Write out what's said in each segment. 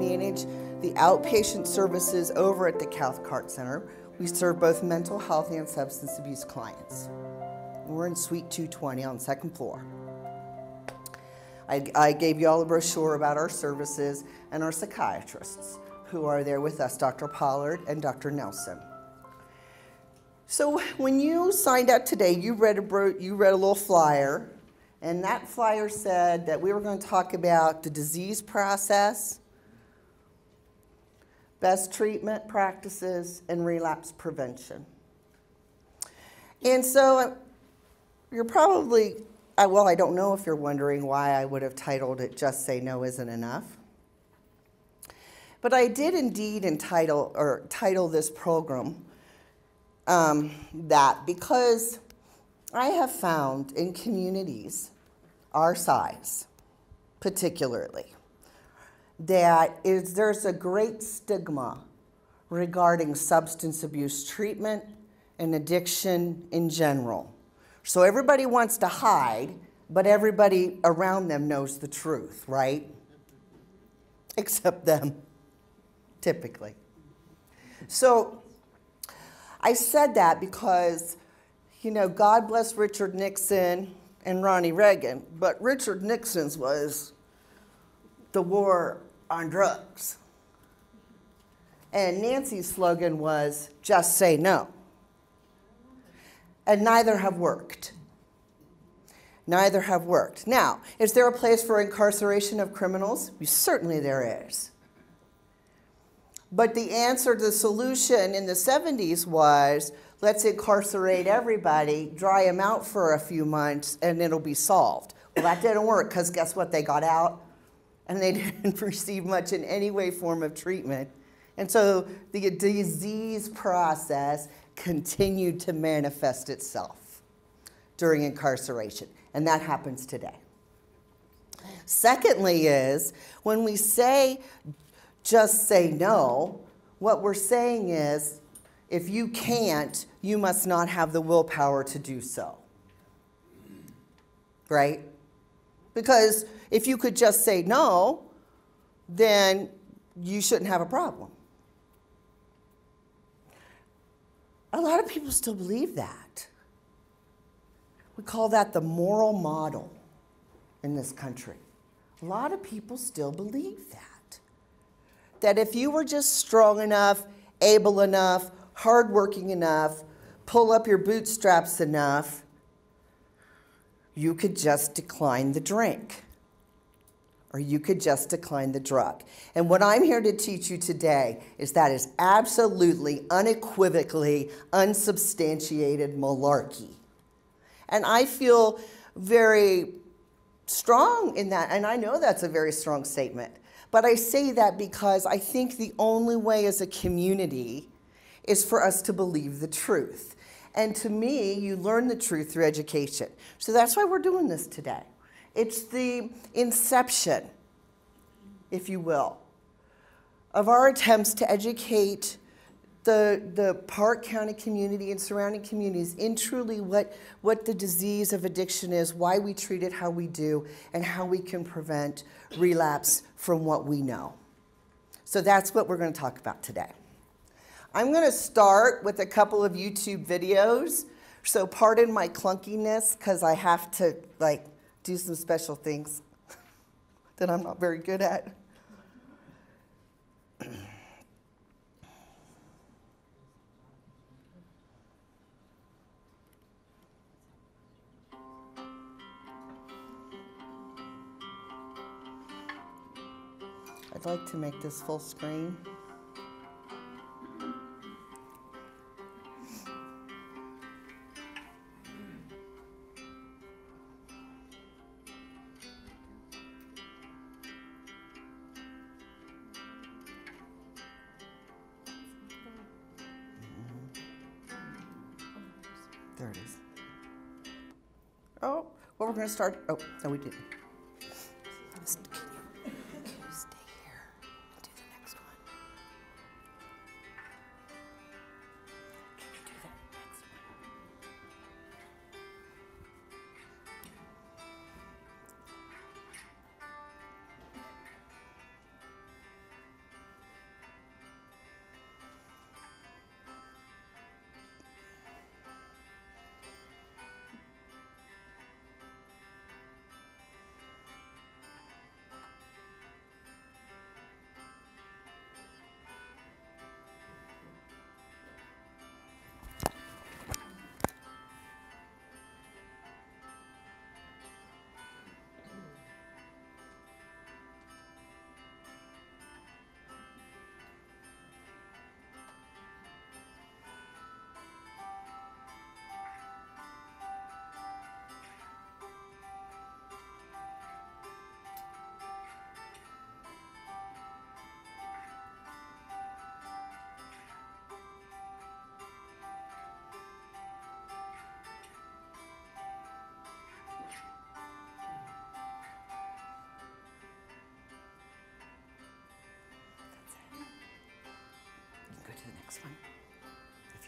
Manage the outpatient services over at the Cathcart Center. We serve both mental health and substance abuse clients. We're in Suite 220 on second floor. I, I gave you all a brochure about our services and our psychiatrists who are there with us, Dr. Pollard and Dr. Nelson. So when you signed up today, you read a, bro- you read a little flyer, and that flyer said that we were going to talk about the disease process, best treatment practices, and relapse prevention. And so you're probably, well, I don't know if you're wondering why I would have titled it Just Say No Isn't Enough. But I did indeed entitle or title this program um, that because I have found in communities our size, particularly, that is, there's a great stigma regarding substance abuse treatment and addiction in general. So everybody wants to hide, but everybody around them knows the truth, right? Except them, typically. So I said that because, you know, God bless Richard Nixon and Ronnie Reagan, but Richard Nixon's was the war on drugs. And Nancy's slogan was just say no. And neither have worked. Neither have worked. Now, is there a place for incarceration of criminals? Certainly there is. But the answer, to the solution in the 70s was let's incarcerate everybody, dry them out for a few months, and it'll be solved. Well, that didn't work because guess what? They got out and they didn't receive much in any way, form of treatment. And so the disease process continued to manifest itself during incarceration, and that happens today. Secondly, is when we say just say no, what we're saying is if you can't, you must not have the willpower to do so. Right? Because if you could just say no, then you shouldn't have a problem. A lot of people still believe that. We call that the moral model in this country. A lot of people still believe that. That if you were just strong enough, able enough, hardworking enough, pull up your bootstraps enough, you could just decline the drink or you could just decline the drug. And what I'm here to teach you today is that is absolutely, unequivocally, unsubstantiated malarkey. And I feel very strong in that, and I know that's a very strong statement. But I say that because I think the only way as a community is for us to believe the truth. And to me, you learn the truth through education. So that's why we're doing this today. It's the inception, if you will, of our attempts to educate the, the Park County community and surrounding communities in truly what, what the disease of addiction is, why we treat it how we do, and how we can prevent relapse from what we know. So that's what we're going to talk about today. I'm going to start with a couple of YouTube videos. So pardon my clunkiness because I have to like do some special things that I'm not very good at. I'd like to make this full screen. Going to start. Oh, no, we didn't.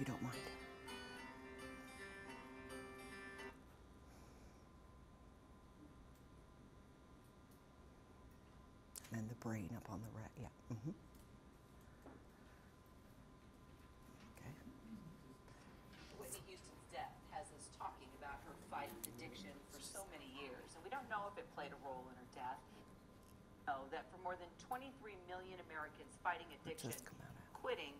You don't mind. And then the brain up on the right. Yeah. Mm -hmm. Okay. Whitney Houston's death has us talking about her fight with addiction for so many years, and we don't know if it played a role in her death. Know that for more than 23 million Americans fighting addiction, just come out. quitting,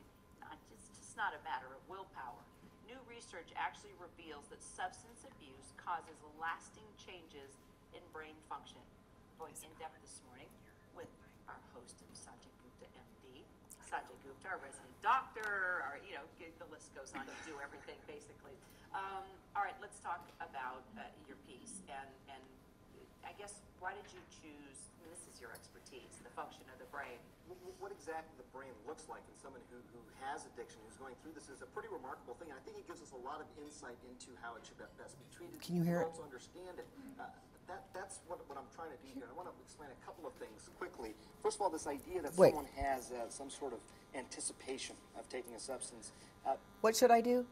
just not a matter of willpower. New research actually reveals that substance abuse causes lasting changes in brain function. Going in depth this morning with our host, Sanjay Gupta, MD. Sanjay Gupta, our resident doctor, our, you know, the list goes on. You do everything basically. Um, all right, let's talk about uh, your piece. And, and I guess, why did you choose, and this is your expertise, the function of the brain. Wh- wh- What exactly the brain looks like in someone who, who has addiction, who's going through this, is a pretty remarkable thing. And I think it gives us a lot of insight into how it should be- best be treated. Can you hear it? Also understand it. Uh, that, that's what, what I'm trying to do here. I want to explain a couple of things quickly. First of all, this idea that Wait. someone has uh, some sort of anticipation of taking a substance. Uh, What should I do?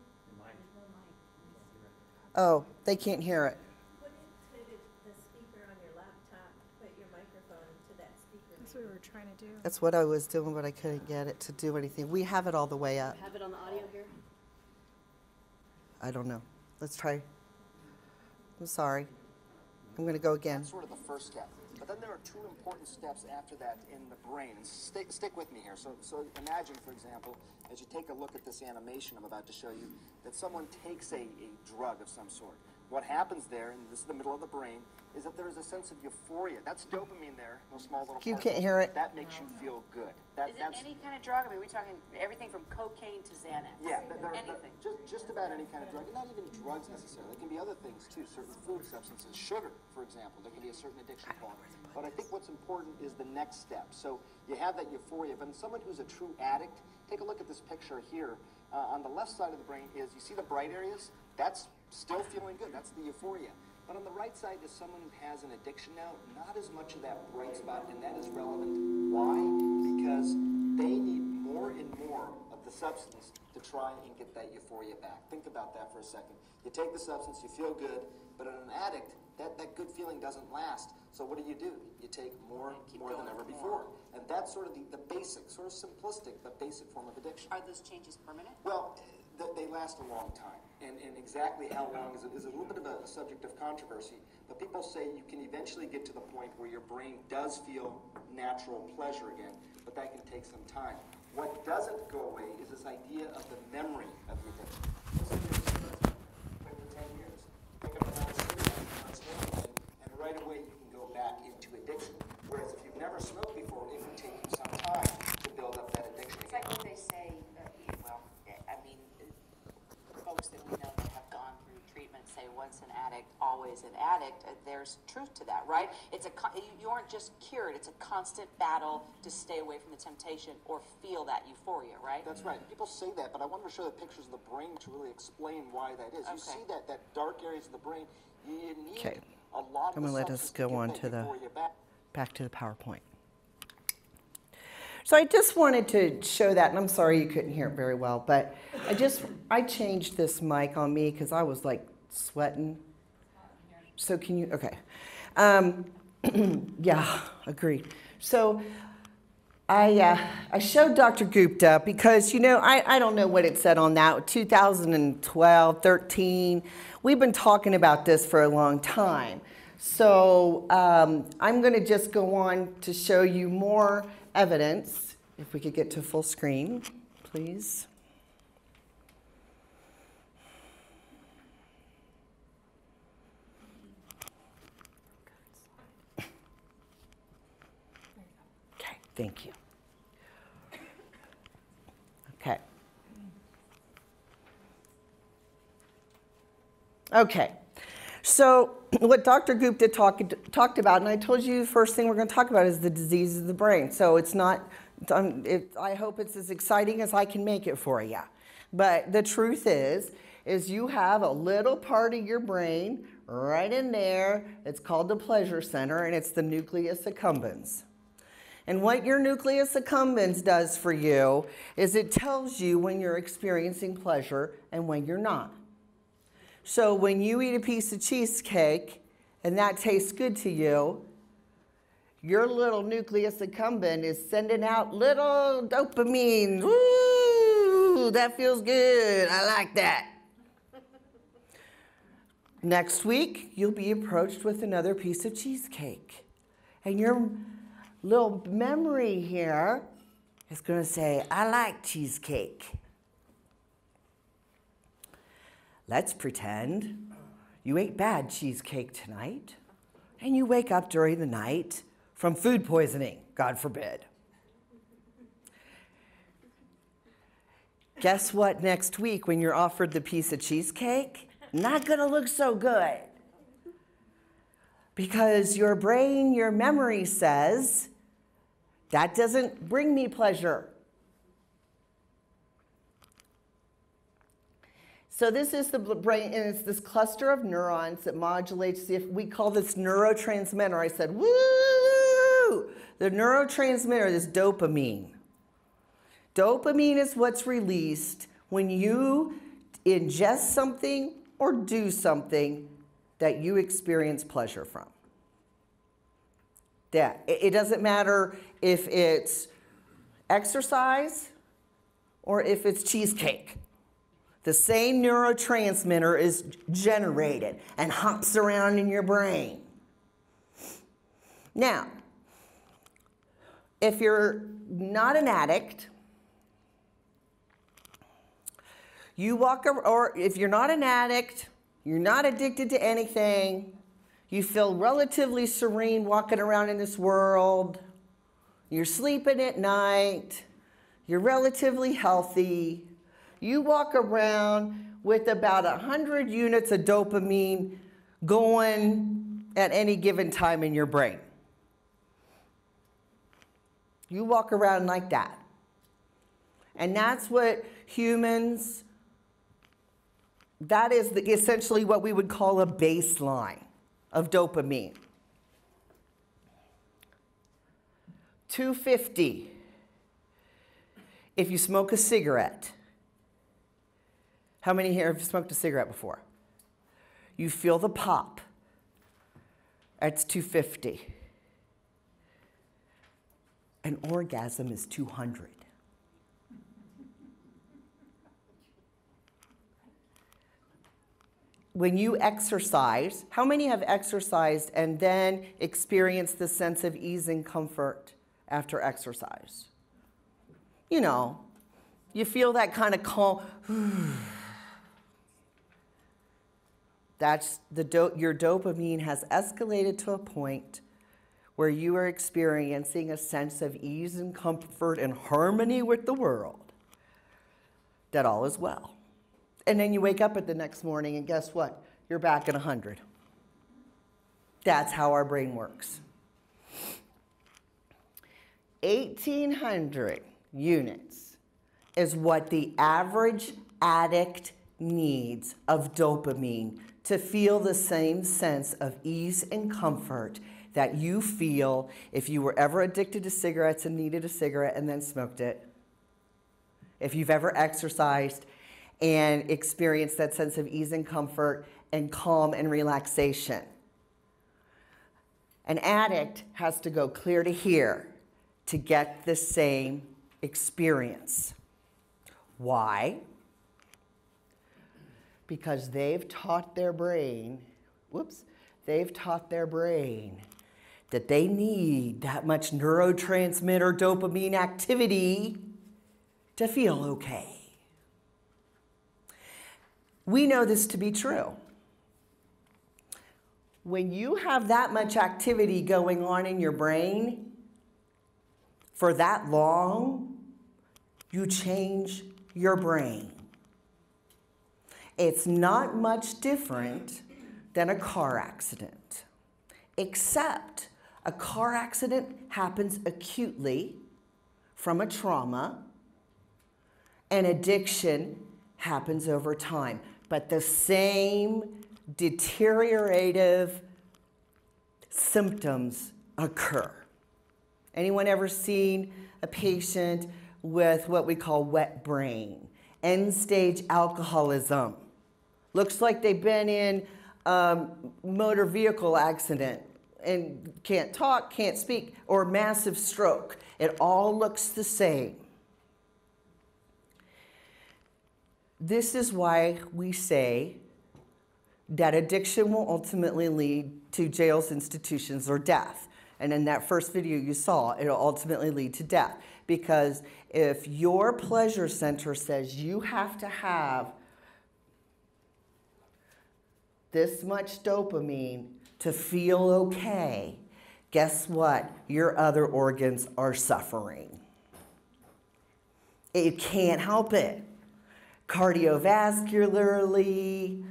Oh, they can't hear it. Put into the speaker on your laptop, put your microphone to that speaker. That's what we were trying to do. That's what I was doing, but I couldn't get it to do anything. We have it all the way up. Have it on the audio here? I don't know. Let's try. I'm sorry. I'm going to go again. That's sort of the first step. But then there are two important steps after that in the brain. And stick, stick with me here. So, so imagine, for example, as you take a look at this animation I'm about to show you, that someone takes a, a drug of some sort. What happens there, and this is the middle of the brain, is that there is a sense of euphoria. That's dopamine there, those small little You can't hear it? That makes you feel good. That, Is it that's, any kind of drug? I mean, we're talking everything from cocaine to Xanax. yeah, there, there, anything. just, just about any kind of drug, and not even drugs necessarily. It can be other things too, certain food substances. Sugar, for example, there can be a certain addiction called. But I think what's important is the next step. So you have that euphoria, but in someone who's a true addict, take a look at this picture here. Uh, on the left side of the brain is, you see the bright areas? That's still feeling good. That's the euphoria. But on the right side is someone who has an addiction now, not as much of that bright spot, and that is relevant. Why? Because they need more and more of the substance to try and get that euphoria back. Think about that for a second. You take the substance, you feel good, but in an addict, that, that good feeling doesn't last. So what do you do? You take more, keep more than ever for before. And that's sort of the, the basic, sort of simplistic, but basic form of addiction. Are those changes permanent? Well, th- they last a long time, and, and exactly how long is, is a little bit of a subject of controversy. But people say you can eventually get to the point where your brain does feel natural pleasure again, but that can take some time. What doesn't go away is this idea of the memory of the addiction. This is your secret. Wait for 10 years. Think of another cigarette, not smoking again, and right away you can go back into addiction. Whereas if you've never smoked before, it can take you some time to build up that addiction It's again. like what they say, uh, yeah, well, eh, I mean, folks that we know that have gone through treatment say once an addict, always an addict. Uh, There's truth to that, right? It's a, con- you- you aren't just cured, it's a constant battle to stay away from the temptation or feel that euphoria, right? That's right. People say that, but I wanted to show the pictures of the brain to really explain why that is. You see that, that dark areas of the brain, you need Okay. a lot I'm gonna let us go on to the- back. back to the PowerPoint. So I just wanted to show that, and I'm sorry you couldn't hear it very well, but I just, I changed this mic on me because I was like sweating. So can you, okay. Um, yeah, agreed. So I, uh, I showed Dr. Gupta because, you know, I, I don't know what it said on that, 2012, 13. We've been talking about this for a long time. So um, I'm going to just go on to show you more evidence. If we could get to full screen, please. Okay, thank you. Okay. Okay. So, what Dr. Gupta talked, talked about, and I told you the first thing we're going to talk about is the disease of the brain. So, it's not, it, I hope it's as exciting as I can make it for you. But the truth is, is you have a little part of your brain right in there. It's called the pleasure center, and it's the nucleus accumbens. And what your nucleus accumbens does for you is it tells you when you're experiencing pleasure and when you're not. So when you eat a piece of cheesecake and that tastes good to you, your little nucleus accumbens is sending out little dopamine. Woo, that feels good. I like that. Next week, you'll be approached with another piece of cheesecake. And your little memory here is going to say, I like cheesecake. Let's pretend you ate bad cheesecake tonight and you wake up during the night from food poisoning, God forbid. Guess what next week when you're offered the piece of cheesecake? Not gonna look so good. Because your brain, your memory says, that doesn't bring me pleasure. So this is the brain, and it's this cluster of neurons that modulates. If we call this neurotransmitter, I said, woo! The neurotransmitter is dopamine. Dopamine is what's released when you ingest something or do something that you experience pleasure from. That it doesn't matter if it's exercise or if it's cheesecake. The same neurotransmitter is generated and hops around in your brain. Now, if you're not an addict, you walk, or if you're not an addict, you're not addicted to anything, you feel relatively serene walking around in this world, you're sleeping at night, you're relatively healthy, you walk around with about 100 units of dopamine going at any given time in your brain. You walk around like that. And that's what humans that is the, essentially what we would call a baseline of dopamine. 250 if you smoke a cigarette. How many here have smoked a cigarette before? You feel the pop. That's 250. An orgasm is 200. when you exercise, how many have exercised and then experienced the sense of ease and comfort after exercise? You know, you feel that kind of calm. That's the do- your dopamine has escalated to a point where you are experiencing a sense of ease and comfort and harmony with the world. That all is well. And then you wake up at the next morning and guess what? You're back at 100. That's how our brain works. 1,800 units is what the average addict needs of dopamine to feel the same sense of ease and comfort that you feel if you were ever addicted to cigarettes and needed a cigarette and then smoked it. If you've ever exercised and experienced that sense of ease and comfort and calm and relaxation. An addict has to go clear to here to get the same experience. Why? Because they've taught their brain, whoops, they've taught their brain that they need that much neurotransmitter dopamine activity to feel okay. We know this to be true. When you have that much activity going on in your brain for that long, you change your brain. It's not much different than a car accident, except a car accident happens acutely from a trauma, and addiction happens over time. But the same deteriorative symptoms occur. Anyone ever seen a patient with what we call wet brain, end stage alcoholism? Looks like they've been in a motor vehicle accident and can't talk, can't speak, or massive stroke. It all looks the same. This is why we say that addiction will ultimately lead to jails, institutions, or death. And in that first video you saw, it'll ultimately lead to death. Because if your pleasure center says you have to have this much dopamine to feel okay, guess what? Your other organs are suffering. You can't help it. Cardiovascularly,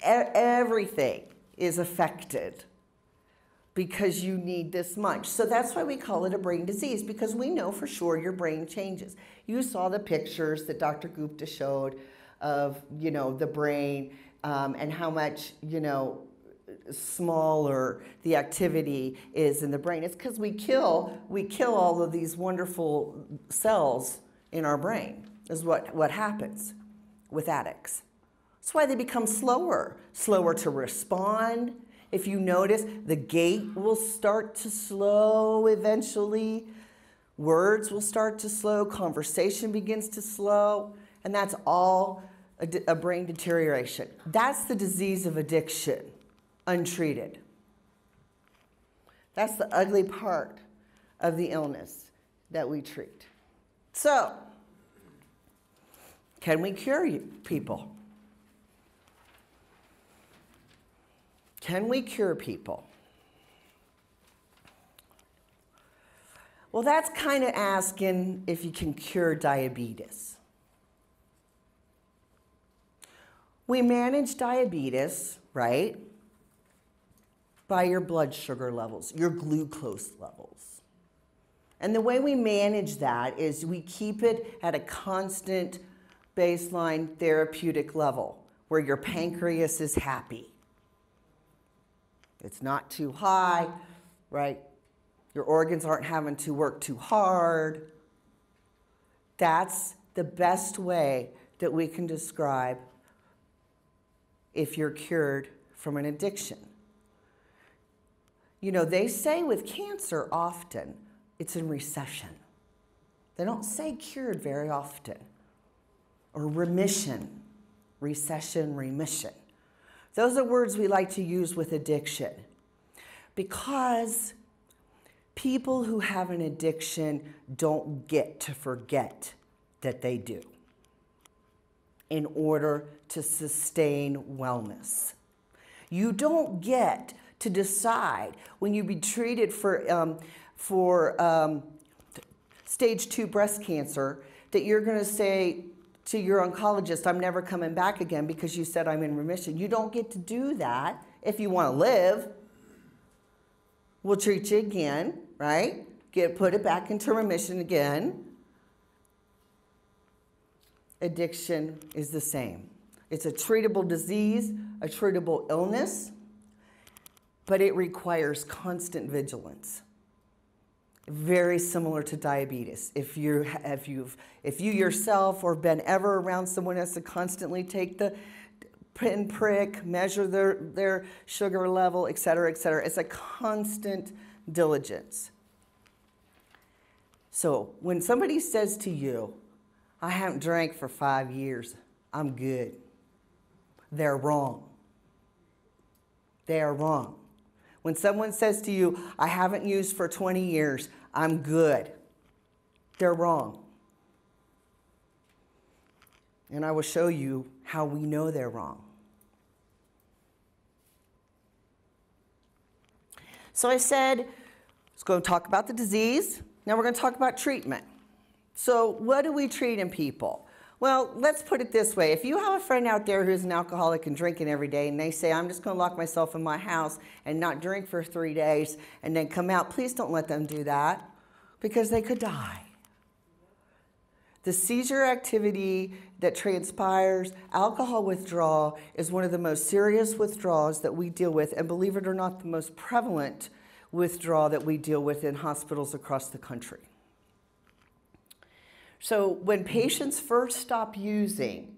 everything is affected because you need this much. So that's why we call it a brain disease because we know for sure your brain changes. You saw the pictures that Dr. Gupta showed of, you know, the brain um, and how much, you know, smaller the activity is in the brain. It's because we kill we kill all of these wonderful cells in our brain. Is what what happens with addicts. That's why they become slower, slower to respond. If you notice, the gait will start to slow eventually. Words will start to slow, conversation begins to slow, and that's all a, brain deterioration. That's the disease of addiction, untreated. That's the ugly part of the illness that we treat. So, can we cure you people? Can we cure people? Well, that's kind of asking if you can cure diabetes. We manage diabetes, right? By your blood sugar levels, your glucose levels. And the way we manage that is we keep it at a constant baseline therapeutic level where your pancreas is happy. It's not too high, right? Your organs aren't having to work too hard. That's the best way that we can describe if you're cured from an addiction. You know, they say with cancer often it's in recession. They don't say cured very often. Or remission, recession, remission. Those are words we like to use with addiction because people who have an addiction don't get to forget that they do in order to sustain wellness. You don't get to decide when you be treated for, um, for um, stage two breast cancer that you're going to say to your oncologist, I'm never coming back again because you said I'm in remission. You don't get to do that if you want to live. We'll treat you again, right? Get put it back into remission again. Addiction is the same. It's a treatable disease, a treatable illness, but it requires constant vigilance. Very similar to diabetes. If you if you've if you yourself or been ever around someone has to constantly take the pin prick, measure their, their sugar level, et cetera, et cetera. It's a constant diligence. So when somebody says to you, I haven't drank for five years, I'm good, they're wrong. They are wrong. When someone says to you, I haven't used for 20 years, I'm good, they're wrong. And I will show you how we know they're wrong. So I said, let's go talk about the disease. Now we're going to talk about treatment. So, what do we treat in people? Well, let's put it this way. If you have a friend out there who's an alcoholic and drinking every day, and they say, I'm just going to lock myself in my house and not drink for three days and then come out, please don't let them do that because they could die. The seizure activity that transpires, alcohol withdrawal, is one of the most serious withdrawals that we deal with, and believe it or not, the most prevalent withdrawal that we deal with in hospitals across the country. So when patients first stop using,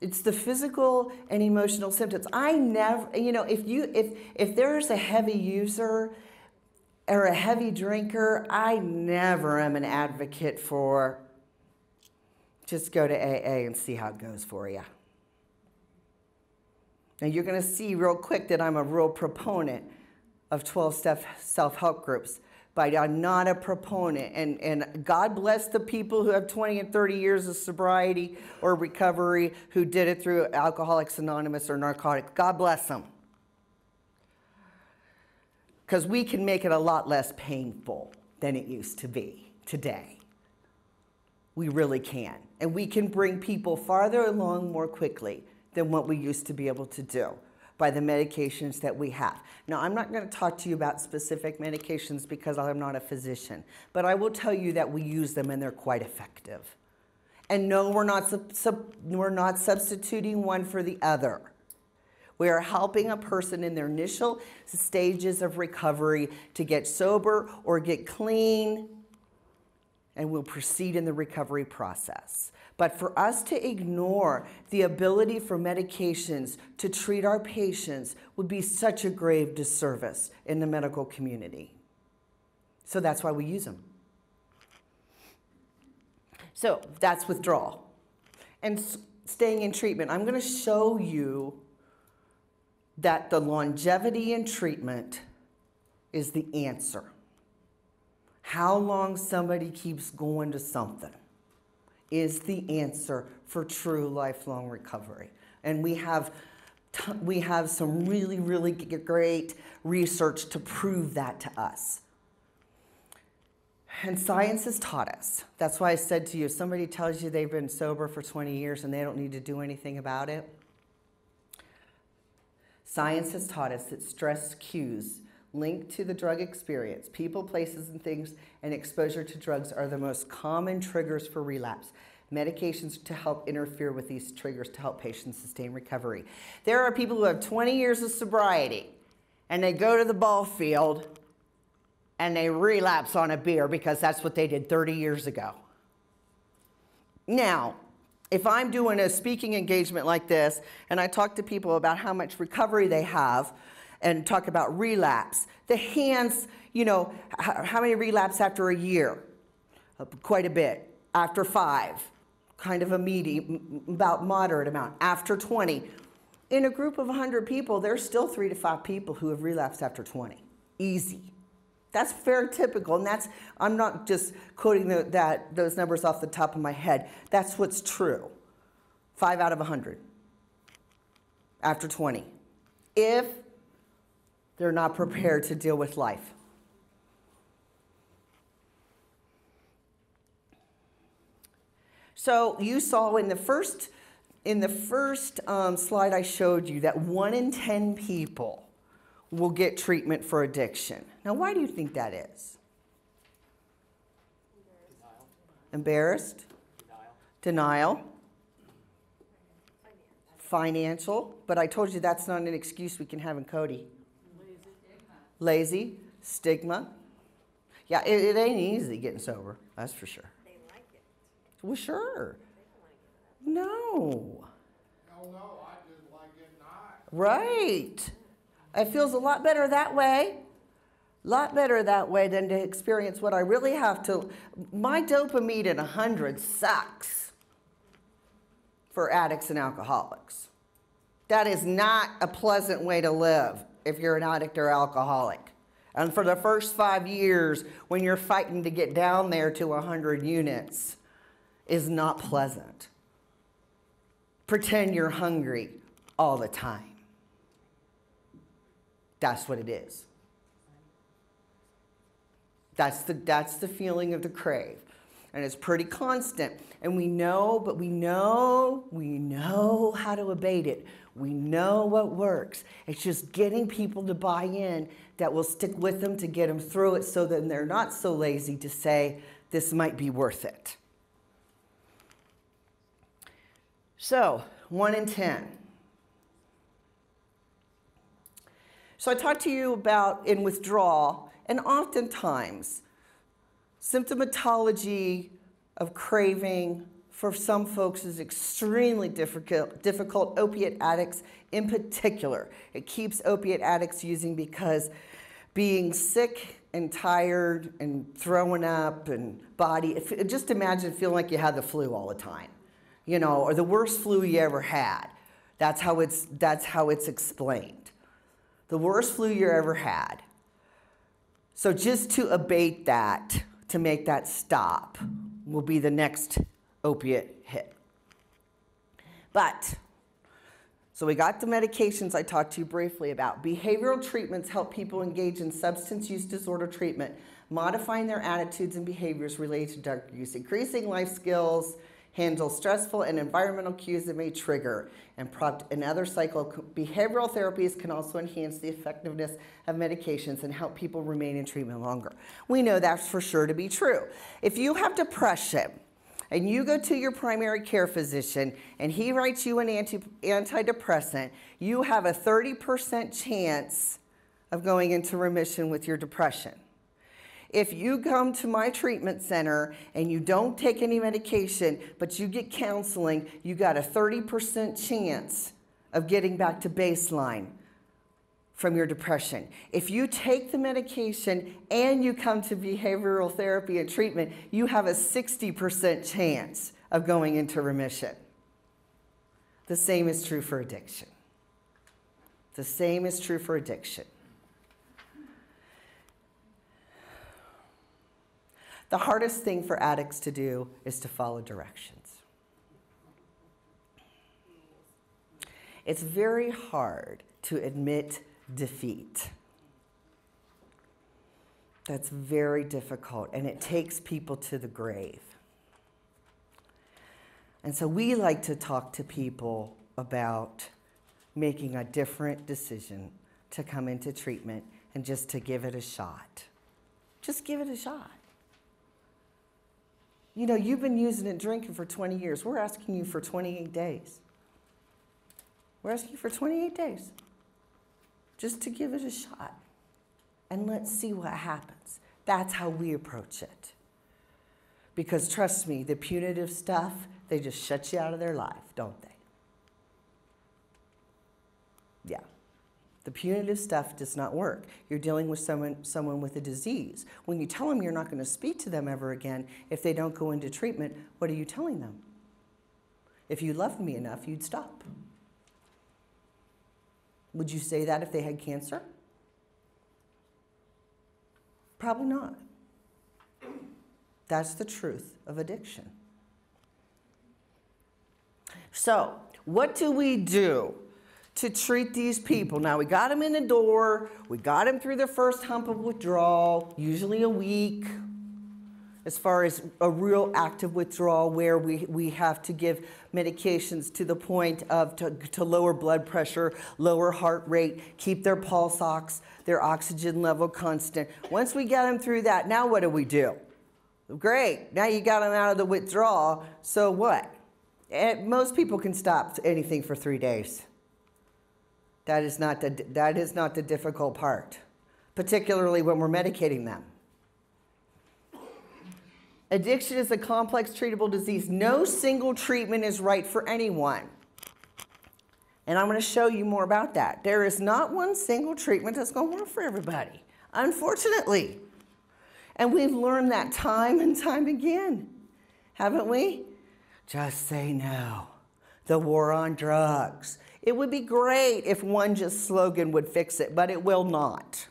it's the physical and emotional symptoms. I never, you know, if you if if there's a heavy user or a heavy drinker, I never am an advocate for just go to AA and see how it goes for you. Now you're going to see real quick that I'm a real proponent of 12 step self help groups but I'm not a proponent. And, and God bless the people who have 20 and 30 years of sobriety or recovery who did it through Alcoholics Anonymous or narcotics. God bless them. Because we can make it a lot less painful than it used to be today. We really can. And we can bring people farther along more quickly than what we used to be able to do by the medications that we have. Now, I'm not going to talk to you about specific medications because I'm not a physician, but I will tell you that we use them and they're quite effective. And no, we're not, we're not substituting one for the other. We are helping a person in their initial stages of recovery to get sober or get clean, and we'll proceed in the recovery process. But for us to ignore the ability for medications to treat our patients would be such a grave disservice in the medical community. So that's why we use them. So that's withdrawal. And staying in treatment, I'm going to show you that the longevity in treatment is the answer. How long somebody keeps going to something is the answer for true lifelong recovery. And we have, we have some really, really great research to prove that to us. And science has taught us. That's why I said to you if somebody tells you they've been sober for 20 years and they don't need to do anything about it, science has taught us that stress cues linked to the drug experience, people, places, and things, and exposure to drugs are the most common triggers for relapse. Medications to help interfere with these triggers to help patients sustain recovery. There are people who have 20 years of sobriety and they go to the ball field and they relapse on a beer because that's what they did 30 years ago. Now, if I'm doing a speaking engagement like this and I talk to people about how much recovery they have, and talk about relapse. The hands, you know, how many relapse after a year? Uh, quite a bit. After five, kind of a medium, about moderate amount. After 20. In a group of 100 people, there's still three to five people who have relapsed after 20. Easy. That's very typical, and that's, I'm not just quoting the, that, those numbers off the top of my head. That's what's true. Five out of 100 after 20. If they're not prepared to deal with life. So you saw in the first in the first um, slide I showed you that one in ten people will get treatment for addiction. Now, why do you think that is? Embarrassed? Denial. Denial. Financial. But I told you that's not an excuse we can have in Cody lazy, stigma. Yeah, it, it ain't easy getting sober, that's for sure. They like it. Well, sure. They don't like it. No. Hell no, I just like getting high. Right. It feels a lot better that way. A lot better that way than to experience what I really have to. My dopamine at 100 sucks for addicts and alcoholics. That is not a pleasant way to live if you're an addict or alcoholic. And for the first five years, when you're fighting to get down there to 100 units, is not pleasant. Pretend you're hungry all the time. That's what it is. That's the, that's the feeling of the crave. And it's pretty constant. And we know, but we know, we know how to abate it. We know what works. It's just getting people to buy in that will stick with them to get them through it so that they're not so lazy to say, this might be worth it. So, one in 10. So, I talked to you about in withdrawal And oftentimes, symptomatology of craving for some folks is extremely difficult, difficult. Opiate addicts, in particular, it keeps opiate addicts using because being sick and tired and throwing up and body, if, just imagine feeling like you had the flu all the time, you know, or the worst flu you ever had. That's how it's, that's how it's explained. The worst flu you ever had. So just to abate that, to make that stop, will be the next opiate hit. But, so we got the medications I talked to you briefly about. Behavioral treatments help people engage in substance use disorder treatment, modifying their attitudes and behaviors related to drug use, increasing life skills, handle stressful and environmental cues that may trigger and prompt another cycle. Behavioral therapies can also enhance the effectiveness of medications and help people remain in treatment longer. We know that's for sure to be true. If you have depression, and you go to your primary care physician and he writes you an anti- antidepressant, you have a 30% chance of going into remission with your depression. If you come to my treatment center and you don't take any medication, but you get counseling, you got a 30% chance of getting back to baseline from your depression. If you take the medication and you come to behavioral therapy and treatment, you have a 60% chance of going into remission. The same is true for addiction. The same is true for addiction. The hardest thing for addicts to do is to follow directions. It's very hard to admit defeat. That's very difficult, and it takes people to the grave. And so we like to talk to people about making a different decision to come into treatment and just to give it a shot. Just give it a shot. You know, you've been using and drinking for 20 years. We're asking you for 28 days. We're asking you for 28 days just to give it a shot and let's see what happens. That's how we approach it. Because trust me, the punitive stuff, they just shut you out of their life, don't they? Yeah. The punitive stuff does not work. You're dealing with someone, someone with a disease. When you tell them you're not going to speak to them ever again if they don't go into treatment, what are you telling them? If you loved me enough, you'd stop. Would you say that if they had cancer? Probably not. That's the truth of addiction. So, what do we do to treat these people? Now, we got them in the door, we got them through the first hump of withdrawal, usually a week, as far as a real active withdrawal where we, we have to give medications to the point of to, to lower blood pressure, lower heart rate, keep their pulse ox, their oxygen level constant. Once we get them through that, now what do we do? Great, now you got them out of the withdrawal, so what? And most people can stop anything for three days. That is not the, that is not the difficult part, particularly when we're medicating them. Addiction is a complex treatable disease. No single treatment is right for anyone. And I'm going to show you more about that. There is not one single treatment that's going to work for everybody, unfortunately. And we've learned that time and time again, haven't we? Just say no. The war on drugs. It would be great if one just slogan would fix it, but it will not.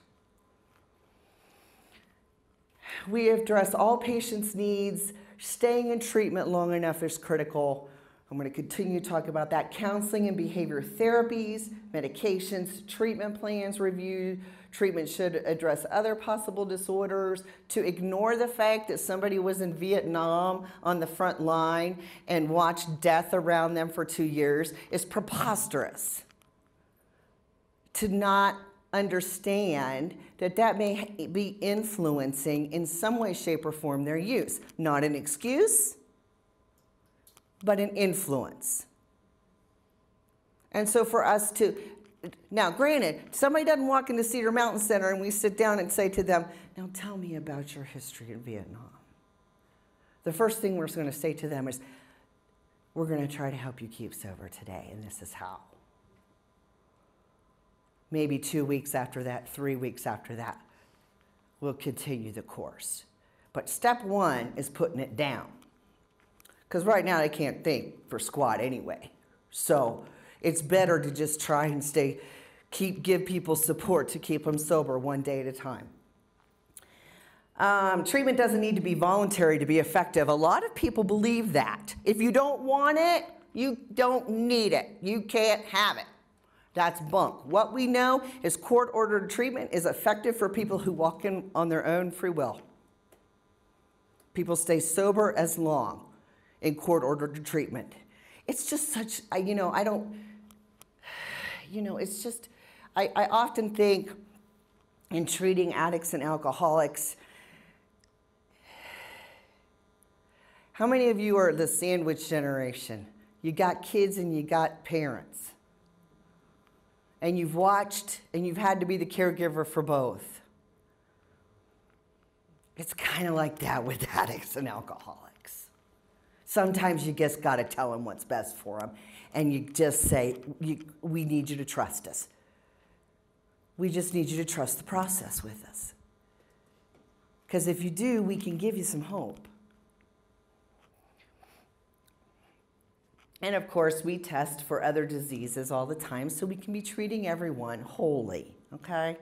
We address all patients' needs. Staying in treatment long enough is critical. I'm going to continue to talk about that. Counseling and behavior therapies, medications, treatment plans review. Treatment should address other possible disorders. To ignore the fact that somebody was in Vietnam on the front line and watched death around them for two years is preposterous. To not understand that that may be influencing in some way, shape, or form their use. Not an excuse, but an influence. And so for us to now, granted, somebody doesn't walk into Cedar Mountain Center and we sit down and say to them, Now tell me about your history in Vietnam. The first thing we're going to say to them is, We're going to try to help you keep sober today, and this is how. Maybe two weeks after that, three weeks after that, we'll continue the course. But step one is putting it down. Because right now they can't think for squat anyway. So it's better to just try and stay, keep, give people support to keep them sober one day at a time. Um, treatment doesn't need to be voluntary to be effective. A lot of people believe that. If you don't want it, you don't need it. You can't have it. That's bunk. What we know is court ordered treatment is effective for people who walk in on their own free will. People stay sober as long in court ordered treatment. It's just such, you know, I don't, you know, it's just, I, I often think in treating addicts and alcoholics, how many of you are the sandwich generation? You got kids and you got parents. And you've watched and you've had to be the caregiver for both. It's kind of like that with addicts and alcoholics. Sometimes you just got to tell them what's best for them, and you just say, We need you to trust us. We just need you to trust the process with us. Because if you do, we can give you some hope. And of course, we test for other diseases all the time, so we can be treating everyone wholly, okay?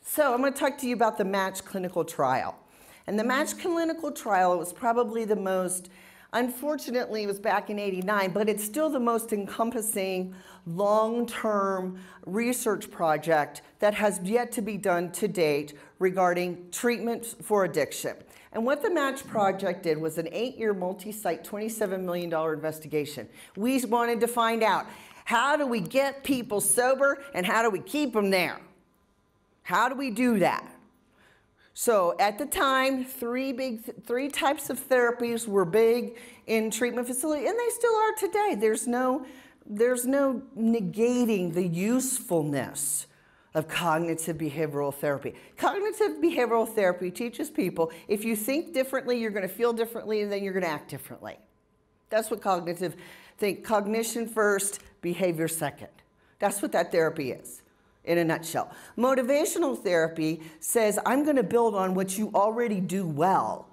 So, I'm going to talk to you about the MATCH clinical trial. And the MATCH clinical trial was probably the most, unfortunately, it was back in 89, but it's still the most encompassing long term research project that has yet to be done to date regarding treatment for addiction. And what the Match Project did was an eight year multi site, $27 million investigation. We wanted to find out how do we get people sober and how do we keep them there? How do we do that? So at the time, three big, three types of therapies were big in treatment facility, and they still are today. There's no, there's no negating the usefulness of cognitive behavioral therapy. Cognitive behavioral therapy teaches people if you think differently, you're going to feel differently, and then you're going to act differently. That's what cognitive think cognition first, behavior second. That's what that therapy is in a nutshell. Motivational therapy says I'm going to build on what you already do well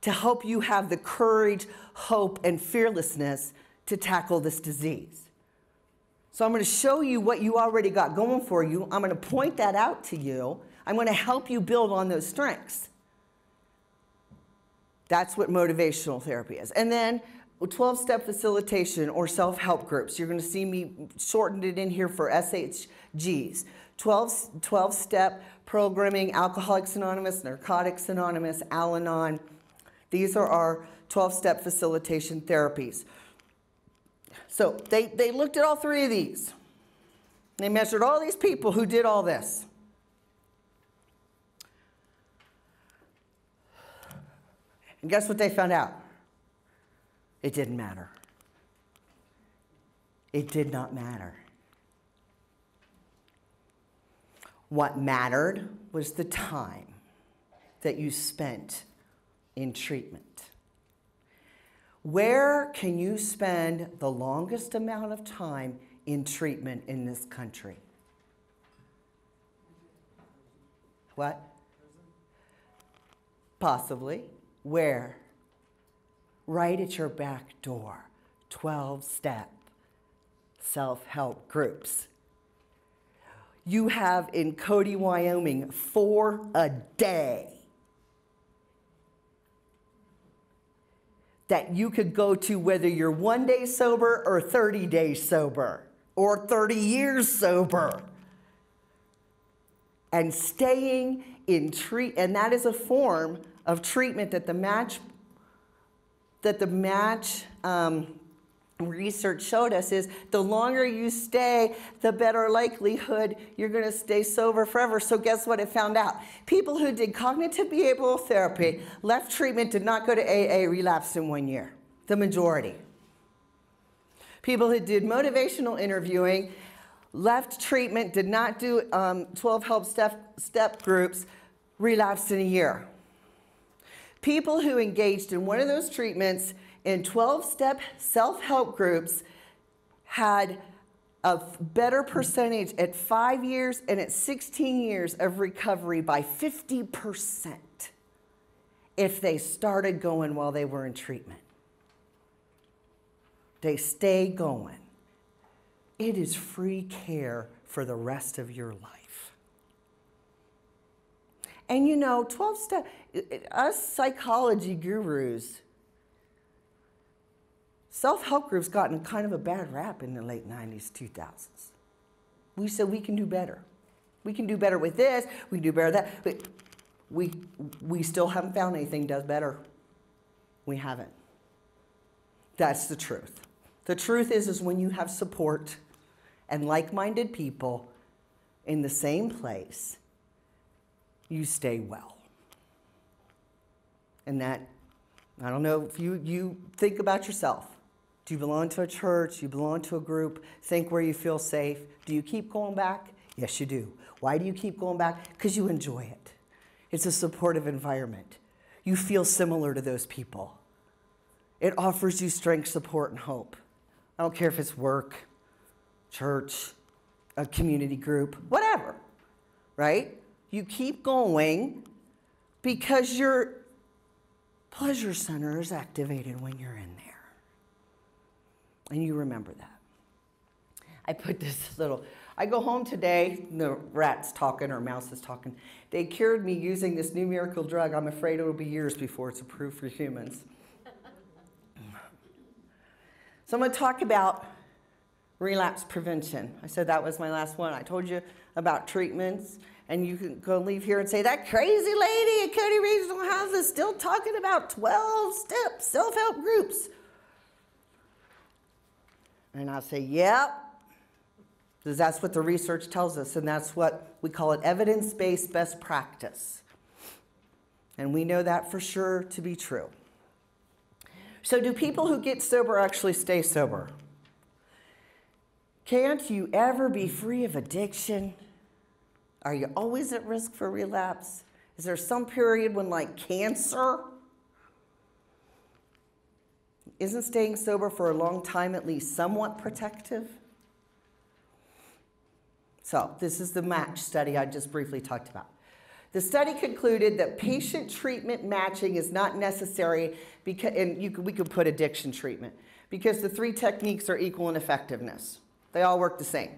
to help you have the courage, hope, and fearlessness to tackle this disease. So I'm going to show you what you already got going for you. I'm going to point that out to you. I'm going to help you build on those strengths. That's what motivational therapy is. And then 12 step facilitation or self help groups. You're going to see me shortened it in here for SHGs. 12, 12 step programming, Alcoholics Anonymous, Narcotics Anonymous, Al Anon. These are our 12 step facilitation therapies. So they, they looked at all three of these. They measured all these people who did all this. And guess what they found out? It didn't matter. It did not matter. What mattered was the time that you spent in treatment. Where can you spend the longest amount of time in treatment in this country? What? Possibly. Where? Right at your back door. 12 step self help groups. You have in Cody, Wyoming, four a day that you could go to whether you're one day sober or 30 days sober or 30 years sober. And staying in treat, and that is a form of treatment that the match, that the match um, research showed us is the longer you stay, the better likelihood you're going to stay sober forever. So, guess what it found out? People who did cognitive behavioral therapy, left treatment, did not go to AA, relapsed in one year. The majority. People who did motivational interviewing, left treatment, did not do um, 12 help step, step groups, relapsed in a year. People who engaged in one of those treatments in 12 step self help groups had a better percentage at five years and at 16 years of recovery by 50% if they started going while they were in treatment. They stay going. It is free care for the rest of your life. And you know, 12 step, us psychology gurus, self help groups gotten kind of a bad rap in the late 90s, 2000s. We said we can do better. We can do better with this, we can do better with that. But we, we still haven't found anything does better. We haven't. That's the truth. The truth is, is when you have support and like-minded people in the same place, you stay well. And that, I don't know if you, you think about yourself. Do you belong to a church? Do you belong to a group? Think where you feel safe. Do you keep going back? Yes, you do. Why do you keep going back? Because you enjoy it. It's a supportive environment. You feel similar to those people. It offers you strength, support, and hope. I don't care if it's work, church, a community group, whatever, right? You keep going because your pleasure center is activated when you're in there. And you remember that. I put this little, I go home today, the rat's talking or mouse is talking. They cured me using this new miracle drug. I'm afraid it'll be years before it's approved for humans. So I'm going to talk about relapse prevention. I said that was my last one. I told you about treatments, and you can go leave here and say, that crazy lady at Cody Regional House is still talking about 12 step self help groups. And I'll say, yep, because that's what the research tells us, and that's what we call it evidence based best practice. And we know that for sure to be true. So, do people who get sober actually stay sober? Can't you ever be free of addiction? Are you always at risk for relapse? Is there some period when, like cancer, isn't staying sober for a long time at least somewhat protective? So, this is the match study I just briefly talked about. The study concluded that patient treatment matching is not necessary because, and you we could put addiction treatment, because the three techniques are equal in effectiveness. They all work the same.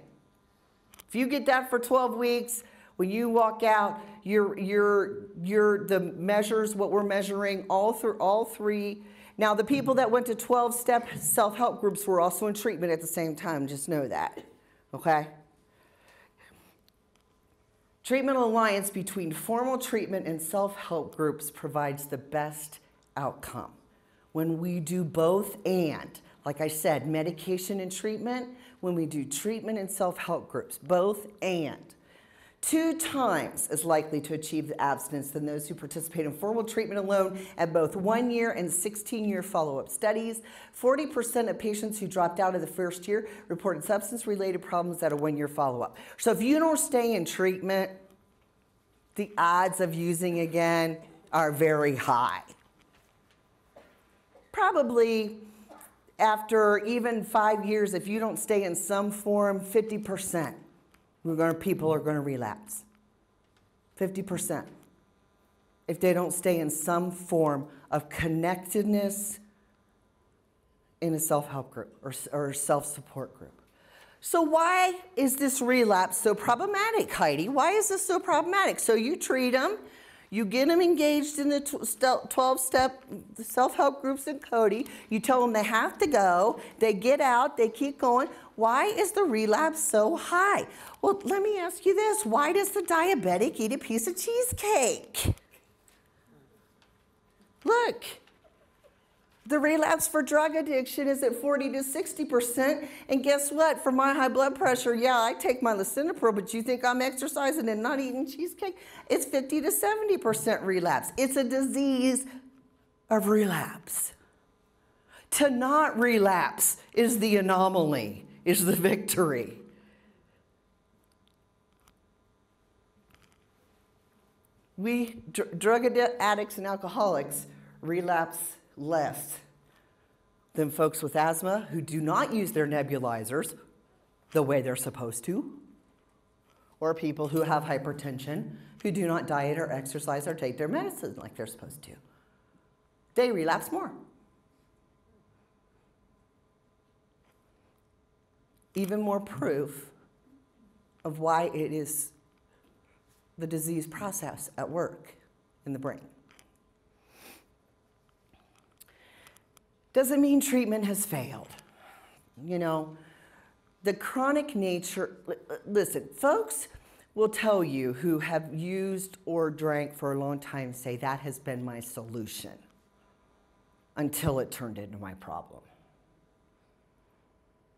If you get that for 12 weeks, when you walk out, you're, you're, you're the measures, what we're measuring, all through all three. Now, the people that went to 12 step self help groups were also in treatment at the same time, just know that. Okay? Treatment alliance between formal treatment and self help groups provides the best outcome. When we do both and, like I said, medication and treatment, when we do treatment and self help groups, both and, two times as likely to achieve the abstinence than those who participate in formal treatment alone at both one year and 16 year follow up studies. 40% of patients who dropped out of the first year reported substance related problems at a one year follow up. So if you don't stay in treatment, the odds of using again are very high. Probably after even five years, if you don't stay in some form, 50% we're going to, people are going to relapse. 50%. If they don't stay in some form of connectedness in a self help group or, or self support group. So, why is this relapse so problematic, Heidi? Why is this so problematic? So, you treat them, you get them engaged in the 12 step self help groups in Cody, you tell them they have to go, they get out, they keep going. Why is the relapse so high? Well, let me ask you this why does the diabetic eat a piece of cheesecake? Look, the relapse for drug addiction is at 40 to 60%. And guess what? For my high blood pressure, yeah, I take my lisinopril, but you think I'm exercising and not eating cheesecake? It's 50 to 70% relapse. It's a disease of relapse. To not relapse is the anomaly, is the victory. We, dr- drug addi- addicts and alcoholics, relapse less than folks with asthma who do not use their nebulizers the way they're supposed to, or people who have hypertension who do not diet or exercise or take their medicine like they're supposed to. They relapse more. Even more proof of why it is the disease process at work in the brain. Doesn't mean treatment has failed. You know, the chronic nature, li- li- listen, folks will tell you who have used or drank for a long time say that has been my solution until it turned into my problem.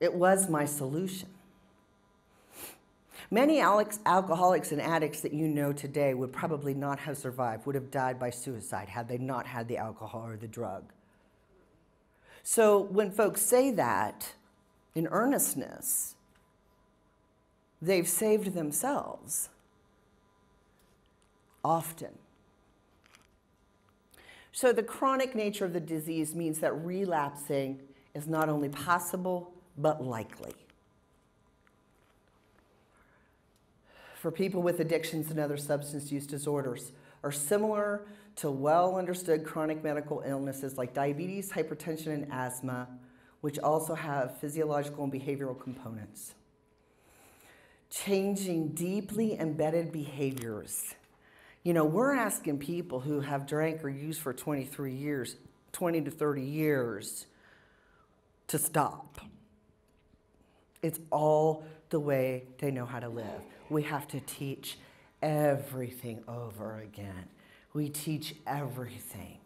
It was my solution. Many alcoholics and addicts that you know today would probably not have survived, would have died by suicide had they not had the alcohol or the drug. So when folks say that in earnestness, they've saved themselves often. So the chronic nature of the disease means that relapsing is not only possible, but likely. For people with addictions and other substance use disorders are similar to well understood chronic medical illnesses like diabetes, hypertension, and asthma, which also have physiological and behavioral components. Changing deeply embedded behaviors. You know, we're asking people who have drank or used for 23 years, 20 to 30 years, to stop. It's all the way they know how to live. We have to teach everything over again. We teach everything.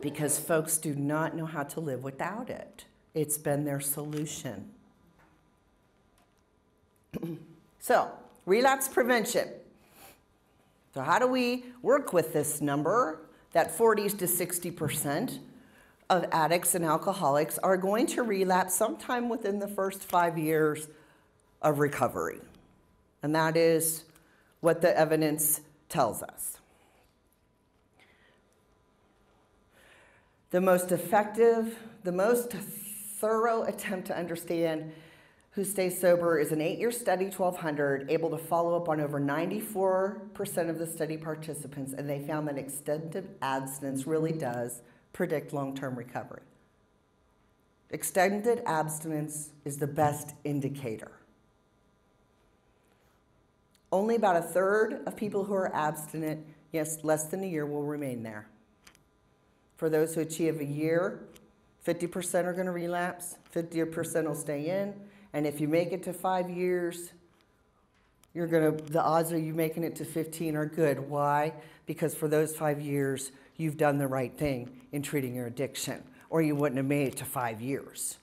Because folks do not know how to live without it. It's been their solution. so, relapse prevention. So, how do we work with this number that 40s to 60%? of addicts and alcoholics are going to relapse sometime within the first five years of recovery. And that is what the evidence tells us. The most effective, the most thorough attempt to understand who stays sober is an eight year study, 1200, able to follow up on over 94% of the study participants, and they found that extended abstinence really does predict long term recovery. Extended abstinence is the best indicator. Only about a third of people who are abstinent, yes, less than a year, will remain there. For those who achieve a year, 50% are going to relapse, 50% will stay in, and if you make it to five years, you're going to, the odds of you making it to 15 are good. Why? Because for those five years, you've done the right thing in treating your addiction, or you wouldn't have made it to five years.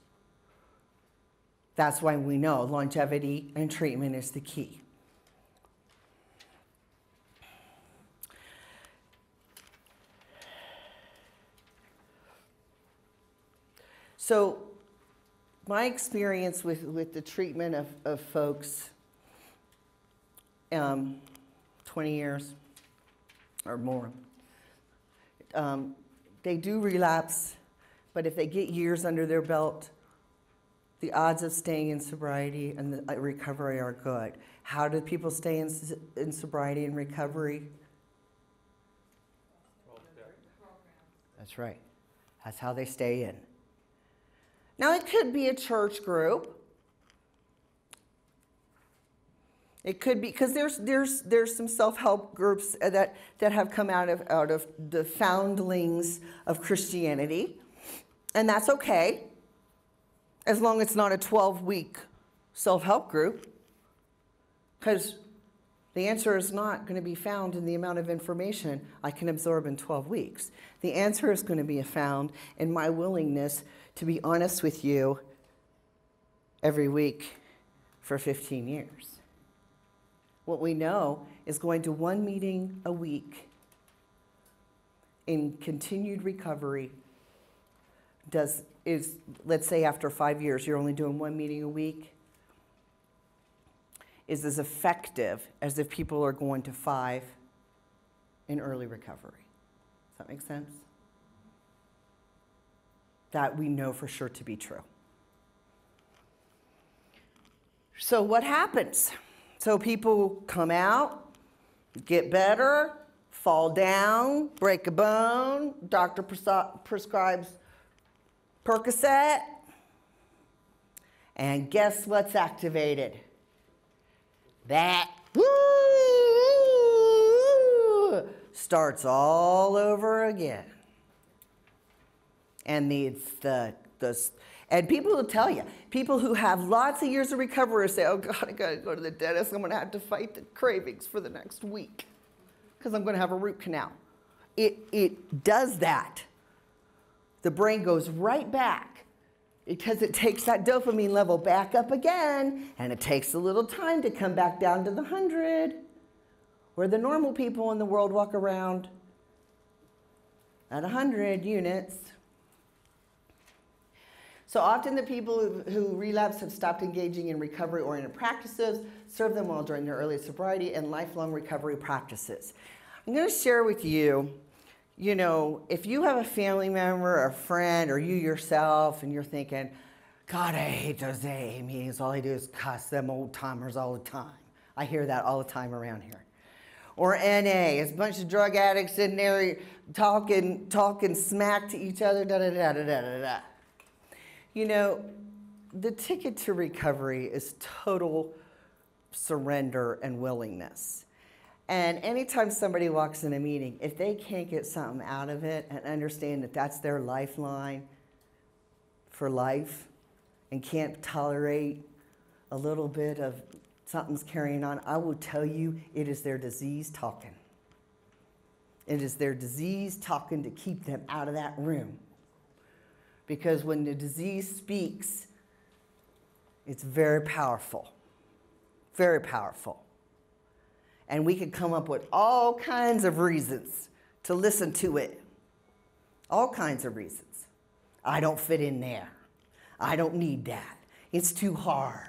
That's why we know longevity and treatment is the key. So, my experience with, with the treatment of, of folks, um, 20 years or more, um, they do relapse, but if they get years under their belt, the odds of staying in sobriety and the uh, recovery are good. How do people stay in, in sobriety and recovery? That's right. That's how they stay in. Now, it could be a church group. It could be because there's there's there's some self-help groups uh, that that have come out of out of the foundlings of Christianity, and that's okay, as long as it's not a 12-week self-help group. Because the answer is not going to be found in the amount of information I can absorb in 12 weeks. The answer is going to be found in my willingness to be honest with you every week for 15 years. What we know is going to one meeting a week in continued recovery does is let's say after five years you're only doing one meeting a week is as effective as if people are going to five in early recovery. Does that make sense? That we know for sure to be true. So, what happens? So, people come out, get better, fall down, break a bone, doctor prescribes Percocet, and guess what's activated? That starts all over again. And the, the, the, and people will tell you, people who have lots of years of recovery say, oh God, I gotta go to the dentist. I'm gonna have to fight the cravings for the next week because I'm gonna have a root canal. It, it does that. The brain goes right back because it takes that dopamine level back up again and it takes a little time to come back down to the 100 where the normal people in the world walk around at 100 units. So often the people who- relapse have stopped engaging in recovery oriented practices, serve them well during their early sobriety and lifelong recovery practices. I'm going to share with you, you know, if you have a family member, or a friend, or you yourself, and you're thinking, God, I hate those AA meetings. All I do is cuss them old timers all the time. I hear that all the time around here. Or NA, it's a bunch of drug addicts in there talking, talking smack to each other, da da da da da da da. You know, the ticket to recovery is total surrender and willingness. And anytime somebody walks in a meeting, if they can't get something out of it and understand that that's their lifeline for life and can't tolerate a little bit of something's carrying on, I will tell you it is their disease talking. It is their disease talking to keep them out of that room. Because when the disease speaks, it's very powerful. Very powerful. And we could come up with all kinds of reasons to listen to it. All kinds of reasons. I don't fit in there. I don't need that. It's too hard.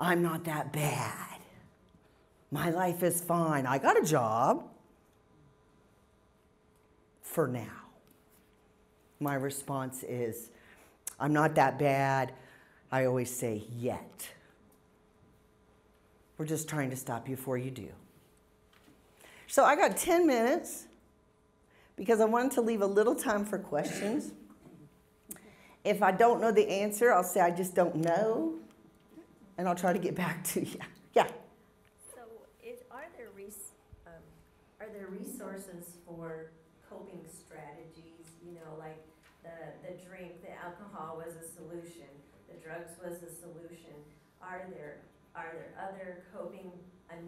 I'm not that bad. My life is fine. I got a job for now. My response is, I'm not that bad. I always say, yet. We're just trying to stop you before you do. So I got 10 minutes because I wanted to leave a little time for questions. If I don't know the answer, I'll say I just don't know, and I'll try to get back to you. Yeah. So is, are there res, um, are there resources for coping strategies? You know, like the, the drink, the alcohol was a solution, the drugs was a solution. Are there, are there other coping, a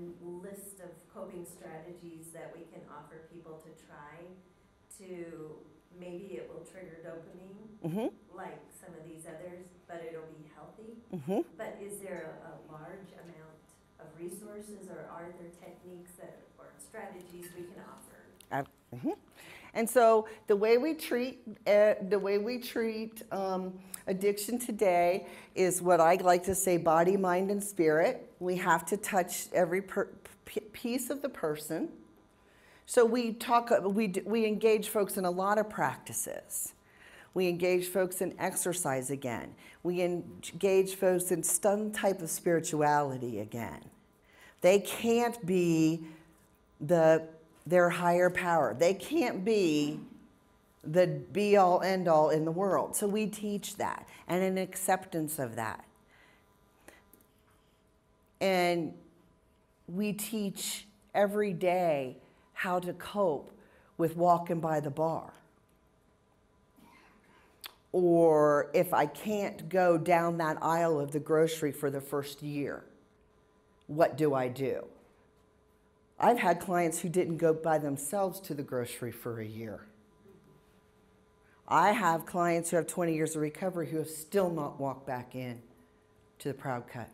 list of coping strategies that we can offer people to try to, maybe it will trigger dopamine, Mm-hmm. like some of these others, but it'll be healthy? Mm-hmm. But is there a, a large amount of resources or are there techniques that, or strategies we can offer? Mhm. And so the way we treat uh, the way we treat um, addiction today is what I like to say: body, mind, and spirit. We have to touch every piece of the person. So we talk. We we engage folks in a lot of practices. We engage folks in exercise again. We engage folks in some type of spirituality again. They can't be the their higher power. They can't be the be all end all in the world. So we teach that and an acceptance of that. And we teach every day how to cope with walking by the bar. Or if I can't go down that aisle of the grocery for the first year, what do I do? I've had clients who didn't go by themselves to the grocery for a year. I have clients who have 20 years of recovery who have still not walked back in to the Proud Cut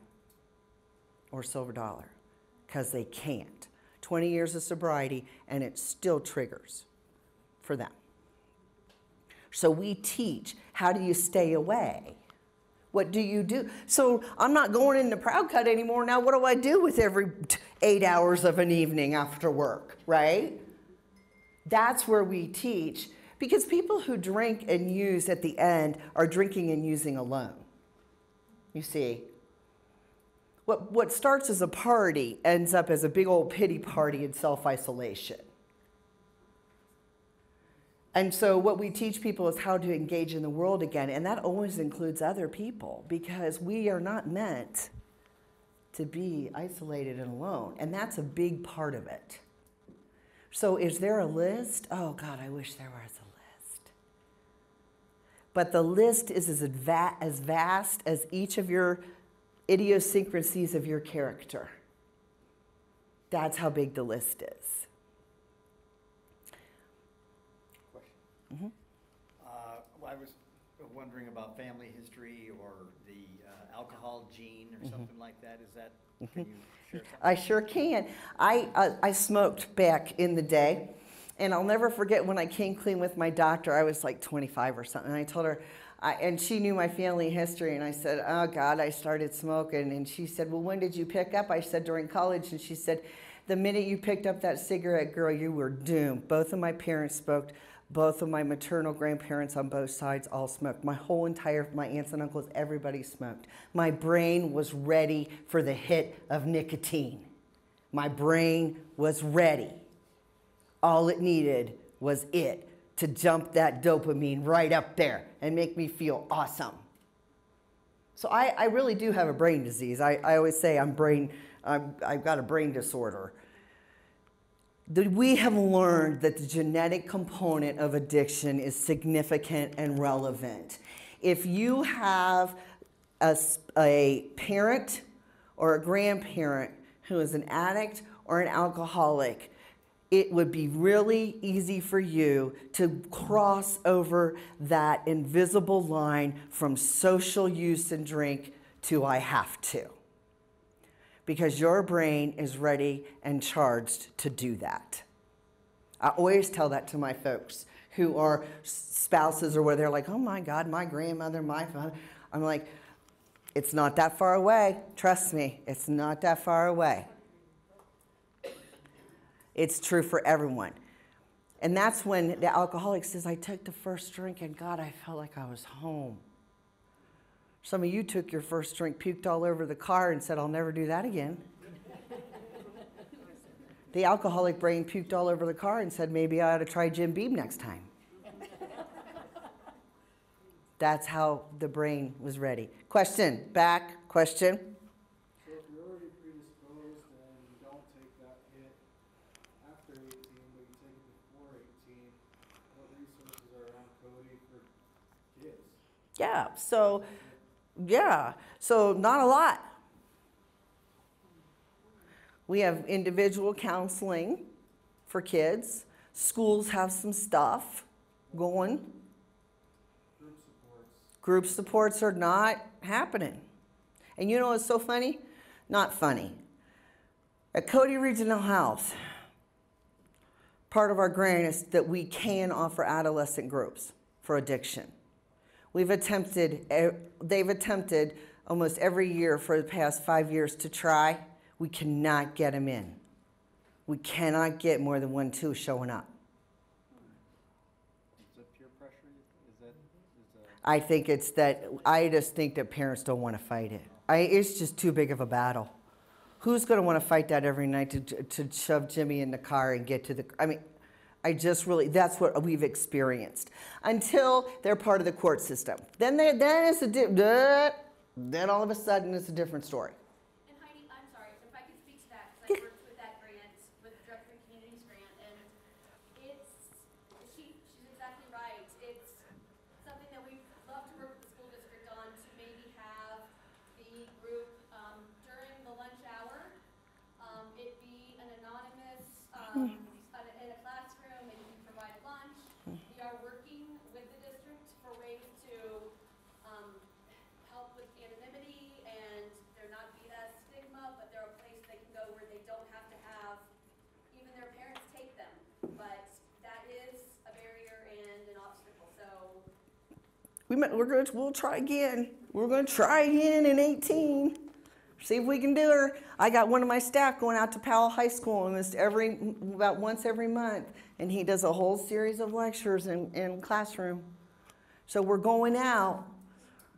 or Silver Dollar because they can't. 20 years of sobriety and it still triggers for them. So we teach how do you stay away? What do you do? So I'm not going into Proud Cut anymore. Now, what do I do with every eight hours of an evening after work, right? That's where we teach because people who drink and use at the end are drinking and using alone. You see, what, what starts as a party ends up as a big old pity party in self isolation. And so, what we teach people is how to engage in the world again, and that always includes other people because we are not meant to be isolated and alone, and that's a big part of it. So, is there a list? Oh, God, I wish there was a list. But the list is as, adva- as vast as each of your idiosyncrasies of your character. That's how big the list is. Question. Uh, well, I was wondering about family history or the uh, alcohol gene something like that. Is that, can you share something? I sure can. I, uh, I smoked back in the day, and I'll never forget when I came clean with my doctor. I was like 25 or something. And I told her, I, and she knew my family history, and I said, Oh God, I started smoking. And she said, Well, when did you pick up? I said, During college. And she said, The minute you picked up that cigarette, girl, you were doomed. Both of my parents smoked. Both of my maternal grandparents on both sides all smoked. My whole entire, my aunts and uncles, everybody smoked. My brain was ready for the hit of nicotine. My brain was ready. All it needed was it to jump that dopamine right up there and make me feel awesome. So I, I really do have a brain disease. I, I always say I'm brain, I'm, I've got a brain disorder. That we have learned that the genetic component of addiction is significant and relevant. If you have a parent or a grandparent who is an addict or an alcoholic, it would be really easy for you to cross over that invisible line from social use and drink to I have to because your brain is ready and charged to do that. I always tell that to my folks who are spouses or where they're like, oh my God, my grandmother, my father. I'm like, it's not that far away. Trust me, it's not that far away. It's true for everyone. And that's when the alcoholic says, I took the first drink and God, I felt like I was home. Some of you took your first drink, puked all over the car, and said, I'll never do that again. the alcoholic brain puked all over the car and said, maybe I ought to try Jim Beam next time. That's how the brain was ready. Question, back, question. So if you're already predisposed and you don't take that hit after eighteen, but you take it before eighteen, what resources are around Cody for kids? Yeah, so, yeah, so not a lot. We have individual counseling for kids. Schools have some stuff going. Group supports. Group supports are not happening. And you know what's so funny? Not funny. At Cody Regional Health, part of our grant is that we can offer adolescent groups for addiction. We've attempted, they've attempted almost every year for the past five years to try. We cannot get them in. We cannot get more than one, two showing up. Is it peer pressure? Is that, is that? I think it's that, I just think that parents don't want to fight it. I, it's just too big of a battle. Who's going to want to fight that every night to, to shove Jimmy in the car and get to the, I mean, I just really, that's what we've experienced. Until they're part of the court system. Then they, then it's a, then all of a sudden it's a different story. And Heidi, I'm sorry, if I could speak to that, because I worked with that grant, with the Director of Communities grant, and it's, she, she's exactly right. It's something that we'd love to work with the school district on to maybe have the group, um, during the lunch hour, um, it be an anonymous, um, in a- in a classroom, and you can provide lunch. We are working with the district for ways to, um, help with anonymity and there not be that stigma, but there are places they can go where they don't have to have even their parents take them. But that is a barrier and an obstacle, so we might, we're to, we'll try again. We're going to try again in 18. See if we can do her. I got one of my staff going out to Powell High School almost every, about once every month. And he does a whole series of lectures in, in classroom. So we're going out.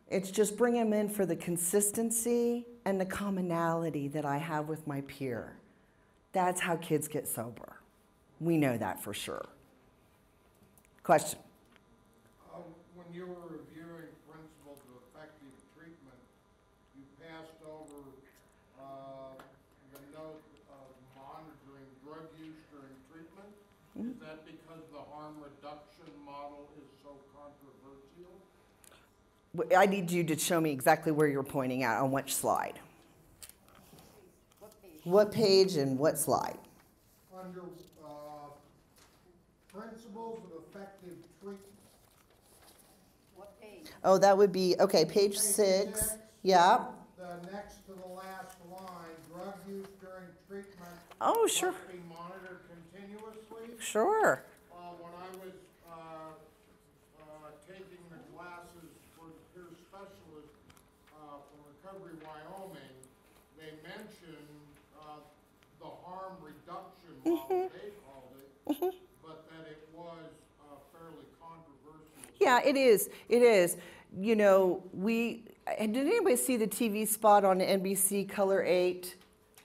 It's just bring them in for the consistency and the commonality that I have with my peer. That's how kids get sober. We know that for sure. Question. Um, when you were reviewing principles of effective treatment, you passed over, uh, the note of monitoring drug use during treatment. Is that because the harm reduction model is so controversial? Wh- I need you to show me exactly where you're pointing at on which slide. What page and what slide? Under, uh, principles of effective treatment. What page? Oh, that would be, okay, page Page six. six. Yeah. The next to the last line, drug use during treatment. Oh, sure. Must be monitored continuously. Sure. Uh, when I was, uh, uh, taking the classes for the peer specialist, uh, from Recovery Wyoming, they mentioned, uh, the harm reduction model, they it, but that it was, uh, fairly controversial. Yeah, it is. It is. You know, we, and did anybody see the TV spot on NBC KULR 8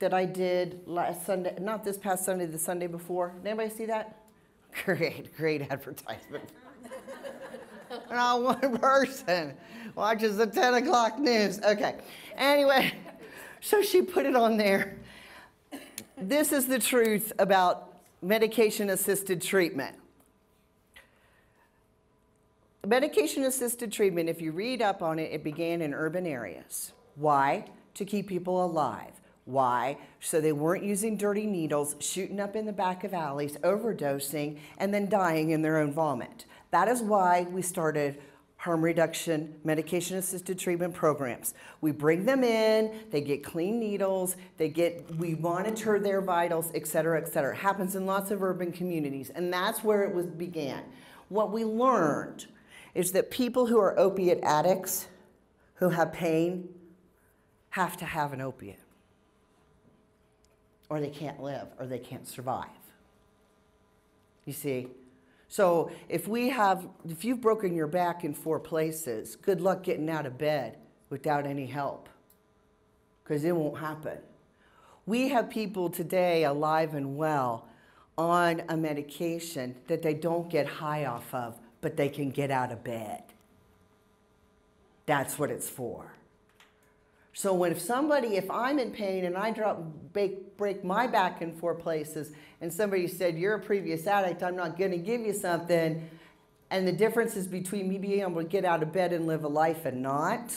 that I did last Sunday? Not this past Sunday, the Sunday before. Did anybody see that? Great, great advertisement. Not one person watches the 10 o'clock news. Okay. Anyway, so she put it on there. This is the truth about medication assisted treatment. Medication assisted treatment, if you read up on it, it began in urban areas. Why? To keep people alive. Why? So they weren't using dirty needles, shooting up in the back of alleys, overdosing, and then dying in their own vomit. That is why we started harm reduction medication assisted treatment programs. We bring them in, they get clean needles, they get we monitor their vitals, et cetera, et cetera. It happens in lots of urban communities, and that's where it was began. What we learned is that people who are opiate addicts, who have pain, have to have an opiate. Or they can't live, or they can't survive. You see? So if we have, if you've broken your back in four places, good luck getting out of bed without any help, because it won't happen. We have people today alive and well on a medication that they don't get high off of, but they can get out of bed. That's what it's for. So when if somebody, if I'm in pain and I drop, break, break my back in four places, and somebody said, you're a previous addict, I'm not gonna give you something, and the difference is between me being able to get out of bed and live a life and not,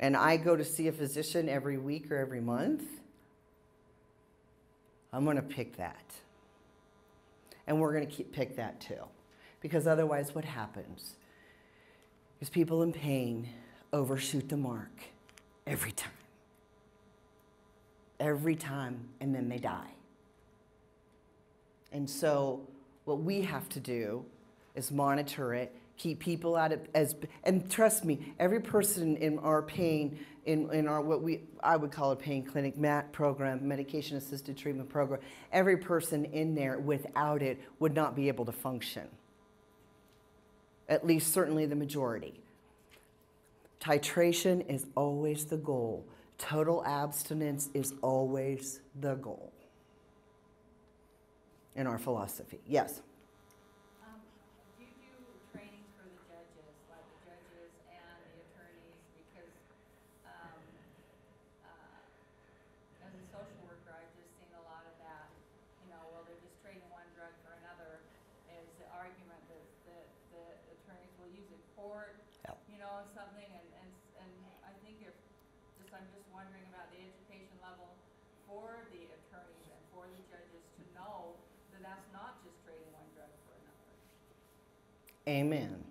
and I go to see a physician every week or every month, I'm gonna pick that. And we're gonna keep, pick that too. Because otherwise what happens is people in pain overshoot the mark every time. Every time, and then they die. And so, what we have to do is monitor it, keep people out of as and trust me, every person in our pain in, in our what we I would call a pain clinic MAT program, medication assisted treatment program, every person in there without it would not be able to function. At least certainly the majority. Titration is always the goal. Total abstinence is always the goal in our philosophy. Yes. Um, do you do trainings for the judges, like the judges and the attorneys, because, um, uh, as a social worker, I've just seen a lot of that, you know, well, they're just trading one drug for another, is the argument that, that, that attorneys will use in court, Yep. you know, something, and, and, and I think if, just, I'm just wondering about the education level for the attorneys and for the judges to know that that's not just trading one drug for another. Amen.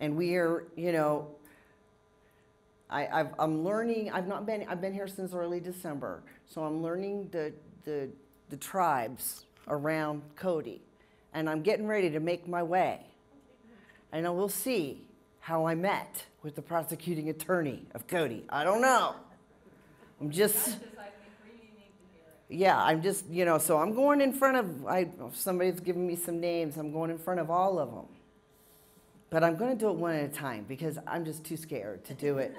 and we are, you know, I, I've, I'm learning. I've not been. I've been here since early December, so I'm learning the the the tribes around Cody, and I'm getting ready to make my way. And I will see how I met with the prosecuting attorney of Cody. I don't know. I'm just. Judges, I think, really need to hear it. Yeah, I'm just, you know, so I'm going in front of, I, somebody's giving me some names, I'm going in front of all of them. But I'm gonna do it one at a time because I'm just too scared to do it.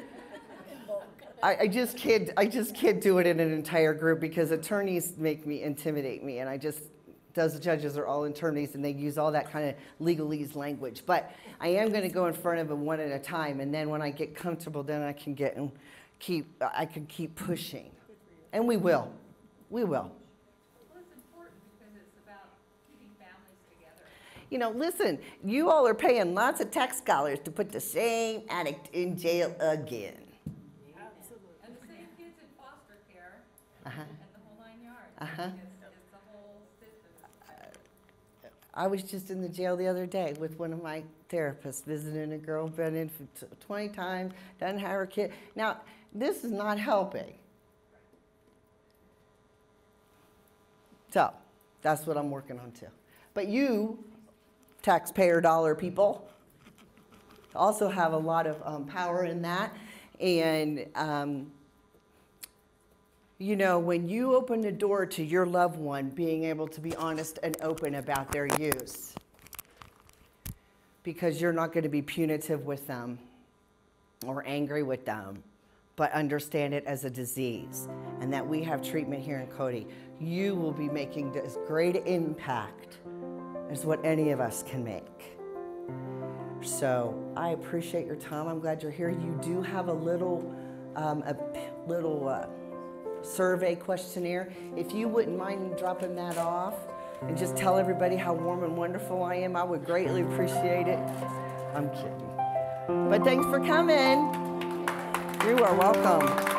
I, I just can't, I just can't do it in an entire group because attorneys make me, intimidate me, and I just, those judges are all attorneys and they use all that kind of legalese language. But I am gonna go in front of them one at a time, and then when I get comfortable, then I can get and keep, I can keep pushing. And we will, we will. Well, it's important because it's about keeping families together. You know, listen, you all are paying lots of tax dollars to put the same addict in jail again. Absolutely. And the same kids in foster care Uh-huh. and the whole nine yards. Uh-huh. It's, it's the whole. I was just in the jail the other day with one of my therapists visiting a girl, been in for 20 times, doesn't have her kid. Now, this is not helping. So, that's what I'm working on too. But you, taxpayer dollar people, also have a lot of um, power in that. And, um, you know, when you open the door to your loved one being able to be honest and open about their use, because you're not going to be punitive with them or angry with them, but understand it as a disease and that we have treatment here in Cody, you will be making as great impact as what any of us can make. So I appreciate your time. I'm glad you're here. You do have a little, um, a little uh, survey questionnaire. If you wouldn't mind dropping that off and just tell everybody how warm and wonderful I am, I would greatly appreciate it. I'm kidding. But thanks for coming. You are welcome.